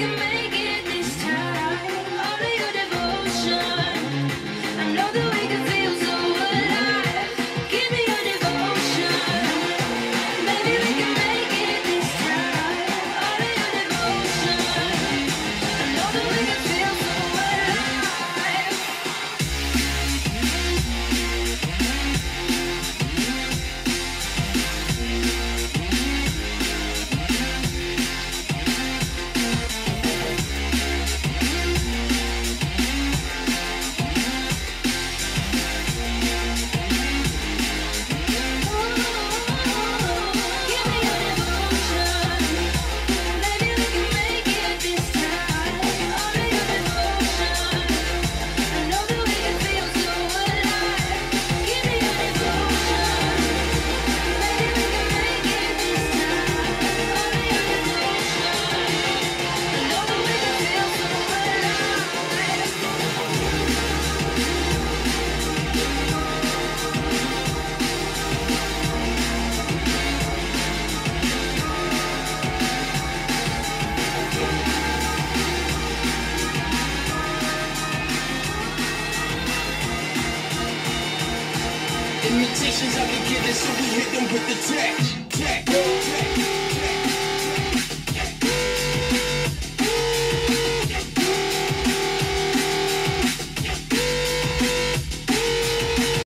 can make Invitations I can get it, so we hit them with the tech. Tech.